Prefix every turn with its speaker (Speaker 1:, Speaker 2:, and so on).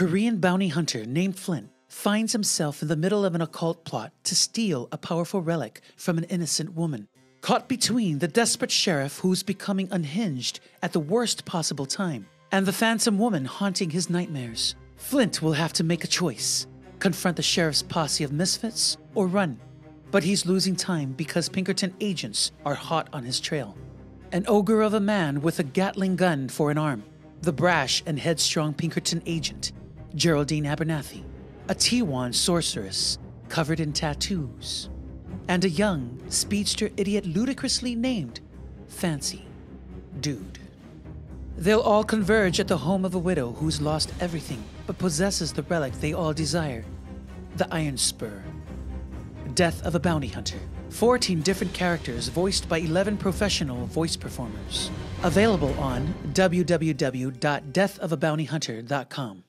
Speaker 1: Korean bounty hunter named Flint finds himself in the middle of an occult plot to steal a powerful relic from an innocent woman. Caught between the desperate sheriff who's becoming unhinged at the worst possible time and the phantom woman haunting his nightmares, Flint will have to make a choice confront the sheriff's posse of misfits or run. But he's losing time because Pinkerton agents are hot on his trail. An ogre of a man with a Gatling gun for an arm, the brash and headstrong Pinkerton agent, Geraldine Abernathy, a T1 sorceress covered in tattoos, and a young speedster idiot ludicrously named Fancy Dude. They'll all converge at the home of a widow who's lost everything but possesses the relic they all desire the Iron Spur. Death of a Bounty Hunter. 14 different characters voiced by 11 professional voice performers. Available on www.deathofabountyhunter.com.